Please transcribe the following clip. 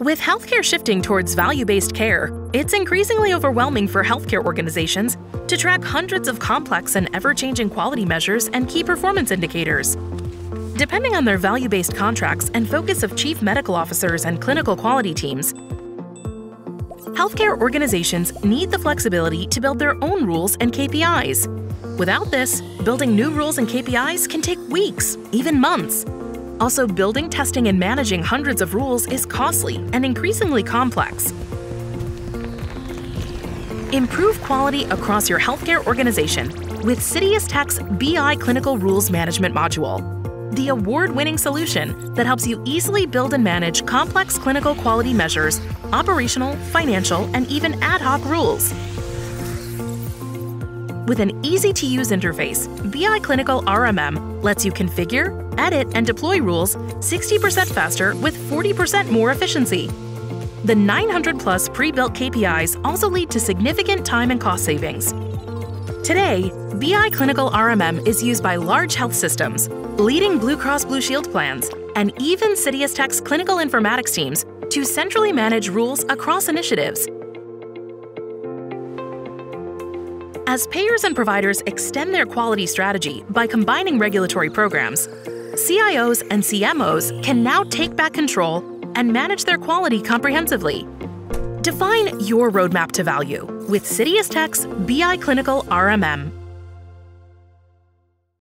With healthcare shifting towards value based care, it's increasingly overwhelming for healthcare organizations to track hundreds of complex and ever changing quality measures and key performance indicators. Depending on their value based contracts and focus of chief medical officers and clinical quality teams, healthcare organizations need the flexibility to build their own rules and KPIs. Without this, building new rules and KPIs can take weeks, even months. Also, building, testing, and managing hundreds of rules is costly and increasingly complex. Improve quality across your healthcare organization with CitiusTech's BI Clinical Rules Management module, the award winning solution that helps you easily build and manage complex clinical quality measures, operational, financial, and even ad hoc rules. With an easy to use interface, BI Clinical RMM lets you configure, edit, and deploy rules 60% faster with 40% more efficiency. The 900 plus pre built KPIs also lead to significant time and cost savings. Today, BI Clinical RMM is used by large health systems, leading Blue Cross Blue Shield plans, and even CitiusTech's clinical informatics teams to centrally manage rules across initiatives As payers and providers extend their quality strategy by combining regulatory programs, CIOs and CMOs can now take back control and manage their quality comprehensively. Define your roadmap to value with CitiusTech's BI Clinical RMM.